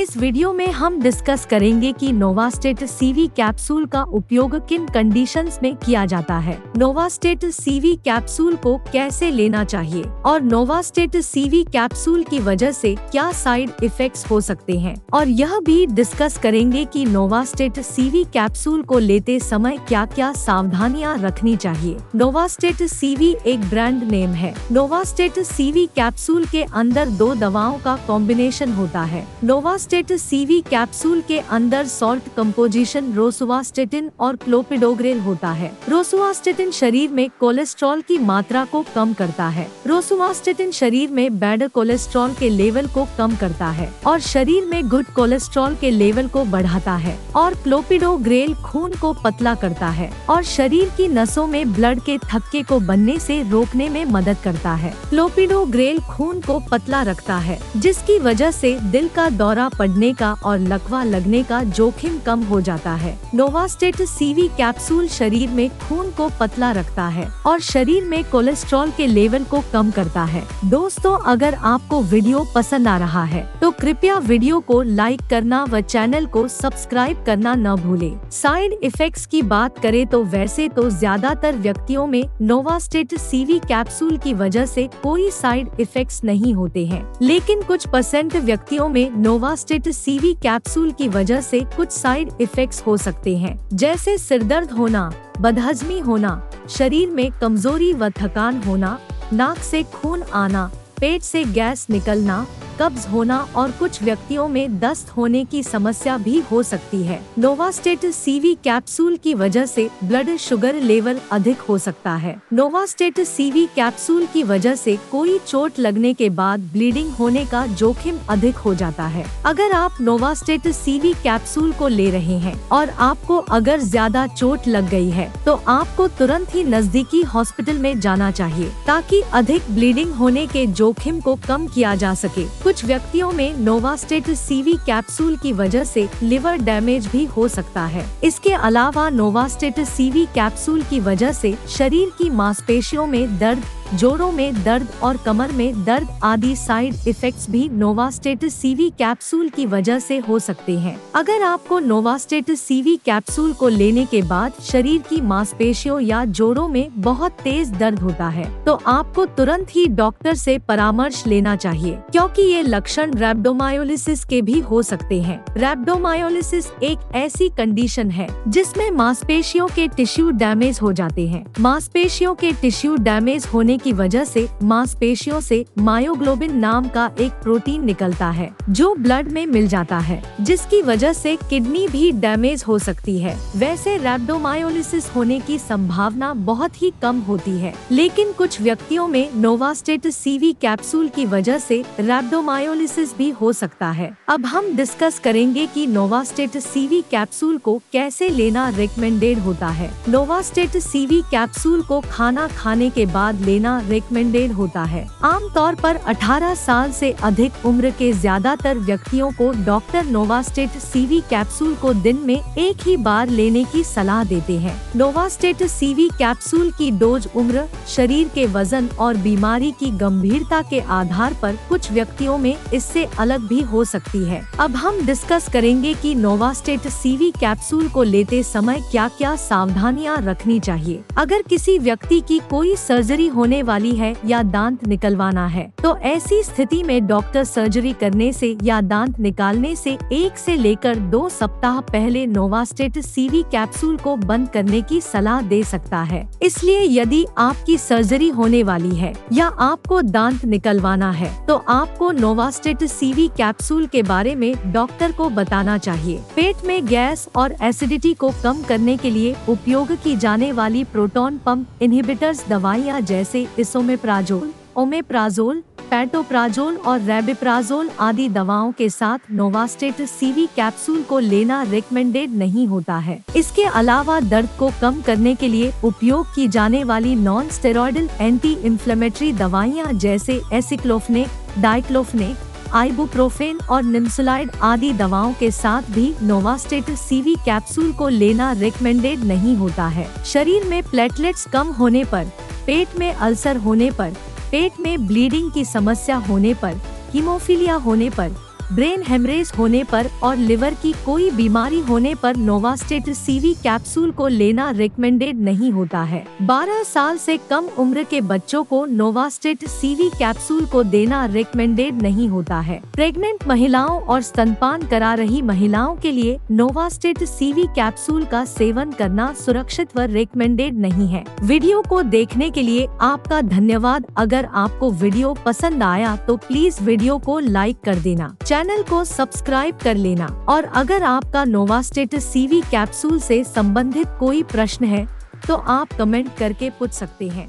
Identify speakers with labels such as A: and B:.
A: इस वीडियो में हम डिस्कस करेंगे कि नोवास्टेट सीवी कैप्सूल का उपयोग किन कंडीशंस में किया जाता है। नोवास्टेट सीवी कैप्सूल को कैसे लेना चाहिए और नोवास्टेट सीवी कैप्सूल की वजह से क्या साइड इफेक्ट्स हो सकते हैं। और यह भी डिस्कस करेंगे कि नोवास्टेट सीवी कैप्सूल को लेते समय क्या क्या सावधानियाँ रखनी चाहिए। नोवास्टेट सीवी एक ब्रांड नेम है। नोवास्टेट सीवी कैप्सूल के अंदर दो दवाओं का कॉम्बिनेशन होता है। नोवास्टेट रोसुवास्टेट सीवी कैप्सूल के अंदर सॉल्ट कंपोजिशन रोसुवास्टेटिन और क्लोपिडोग्रेल होता है। रोसुवास्टेटिन शरीर में कोलेस्ट्रॉल की मात्रा को कम करता है। रोसुवास्टेटिन शरीर में बैड कोलेस्ट्रॉल के लेवल को कम करता है और शरीर में गुड कोलेस्ट्रॉल के लेवल को बढ़ाता है और क्लोपिडोग्रेल खून को पतला करता है और शरीर की नसों में ब्लड के थक्के को बनने से रोकने में मदद करता है। क्लोपिडोग्रेल खून को पतला रखता है, जिसकी वजह से दिल का दौरा पड़ने का और लकवा लगने का जोखिम कम हो जाता है। नोवास्टेट सीवी कैप्सूल शरीर में खून को पतला रखता है और शरीर में कोलेस्ट्रॉल के लेवल को कम करता है। दोस्तों, अगर आपको वीडियो पसंद आ रहा है तो कृपया वीडियो को लाइक करना व चैनल को सब्सक्राइब करना न भूले। साइड इफेक्ट्स की बात करें तो वैसे तो ज़्यादातर व्यक्तियों में नोवास्टेट सीवी कैप्सूल की वजह से कोई साइड इफेक्ट्स नहीं होते हैं। लेकिन कुछ परसेंट व्यक्तियों में नोवास्टेट प्रोस्टेट सीवी कैप्सूल की वजह से कुछ साइड इफेक्ट्स हो सकते हैं, जैसे सिरदर्द होना, बदहजमी होना, शरीर में कमज़ोरी व थकान होना, नाक से खून आना, पेट से गैस निकलना कब्ज होना और कुछ व्यक्तियों में दस्त होने की समस्या भी हो सकती है। नोवास्टेट सीवी कैप्सूल की वजह से ब्लड शुगर लेवल अधिक हो सकता है। नोवास्टेट सीवी कैप्सूल की वजह से कोई चोट लगने के बाद ब्लीडिंग होने का जोखिम अधिक हो जाता है। अगर आप नोवास्टेट सीवी कैप्सूल को ले रहे हैं और आपको अगर ज़्यादा चोट लग गई है तो आपको तुरंत ही नजदीकी हॉस्पिटल में जाना चाहिए, ताकि अधिक ब्लीडिंग होने के जोखिम को कम किया जा सके। कुछ व्यक्तियों में नोवास्टेट सीवी कैप्सूल की वजह से लिवर डैमेज भी हो सकता है। इसके अलावा नोवास्टेट सीवी कैप्सूल की वजह से शरीर की मांसपेशियों में दर्द जोड़ों में दर्द और कमर में दर्द आदि साइड इफेक्ट्स भी नोवास्टेट सीवी कैप्सूल की वजह से हो सकते हैं। अगर आपको नोवास्टेट सीवी कैप्सूल को लेने के बाद शरीर की मांसपेशियों या जोड़ों में बहुत तेज दर्द होता है तो आपको तुरंत ही डॉक्टर से परामर्श लेना चाहिए, क्योंकि ये लक्षण रेबडोमायोलिसिस के भी हो सकते हैं। रेबडोमायोलिसिस एक ऐसी कंडीशन है, जिसमें मांसपेशियों के टिश्यू डैमेज हो जाते हैं। मांसपेशियों के टिश्यू डैमेज होने की वजह से मांसपेशियों से मायोग्लोबिन नाम का एक प्रोटीन निकलता है, जो ब्लड में मिल जाता है, जिसकी वजह से किडनी भी डैमेज हो सकती है। वैसे रैप्डोमायोलिसिस होने की संभावना बहुत ही कम होती है, लेकिन कुछ व्यक्तियों में नोवास्टेट सीवी कैप्सूल की वजह से रैप्डोमायोलिसिस भी हो सकता है। अब हम डिस्कस करेंगे कि नोवास्टेट सीवी कैप्सूल को कैसे लेना रिकमेंडेड होता है। नोवास्टेट सीवी कैप्सूल को खाना खाने के बाद लेना लेना रिकमेंडेड होता है। आमतौर पर 18 साल से अधिक उम्र के ज़्यादातर व्यक्तियों को डॉक्टर नोवास्टेट सीवी कैप्सूल को दिन में एक ही बार लेने की सलाह देते हैं। नोवास्टेट सीवी कैप्सूल की डोज उम्र, शरीर के वज़न और बीमारी की गंभीरता के आधार पर कुछ व्यक्तियों में इससे अलग भी हो सकती है। अब हम डिस्कस करेंगे कि नोवास्टेट सीवी कैप्सूल को लेते समय क्या क्या सावधानियाँ रखनी चाहिए। अगर किसी व्यक्ति की कोई सर्जरी होने वाली है या दांत निकलवाना है। तो ऐसी स्थिति में डॉक्टर सर्जरी करने से या दांत निकालने से एक से लेकर दो सप्ताह पहले नोवास्टेट सीवी कैप्सूल को बंद करने की सलाह दे सकता है। इसलिए यदि आपकी सर्जरी होने वाली है या आपको दांत निकलवाना है तो आपको नोवास्टेट सीवी कैप्सूल के बारे में डॉक्टर को बताना चाहिए। पेट में गैस और एसिडिटी को कम करने के लिए उपयोग की जाने वाली प्रोटोन पंप इनहिबिटर्स दवाइयाँ जैसे इसोमेप्राजोल ओमेप्राजोल पैटोप्राजोल और रेबिप्राजोल आदि दवाओं के साथ नोवास्टेट सीवी कैप्सूल को लेना रिकमेंडेड नहीं होता है। इसके अलावा दर्द को कम करने के लिए उपयोग की जाने वाली नॉन स्टेरॉयडल एंटी इंफ्लेमेटरी दवाइयाँ जैसे एसिक्लोफनेक डाइक्लोफनेक आइबुप्रोफेन और निम्सुलाइड आदि दवाओं के साथ भी नोवास्टेट सीवी कैप्सूल को लेना रिकमेंडेड नहीं होता है। शरीर में प्लेटलेट्स कम होने पर पेट में अल्सर होने पर, पेट में ब्लीडिंग की समस्या होने पर, हीमोफीलिया होने पर ब्रेन हेमरेज होने पर और लिवर की कोई बीमारी होने पर नोवास्टेट सीवी कैप्सूल को लेना रिकमेंडेड नहीं होता है। 12 साल से कम उम्र के बच्चों को नोवास्टेट सीवी कैप्सूल को देना रिकमेंडेड नहीं होता है। प्रेग्नेंट महिलाओं और स्तनपान करा रही महिलाओं के लिए नोवास्टेट सीवी कैप्सूल का सेवन करना सुरक्षित व रिकमेंडेड नहीं है। वीडियो को देखने के लिए आपका धन्यवाद। अगर आपको वीडियो पसंद आया तो प्लीज़ वीडियो को लाइक कर देना। चैनल को सब्सक्राइब कर लेना। और अगर आपका नोवा स्टेटस सीवी कैप्सूल से संबंधित कोई प्रश्न है तो आप कमेंट करके पूछ सकते हैं।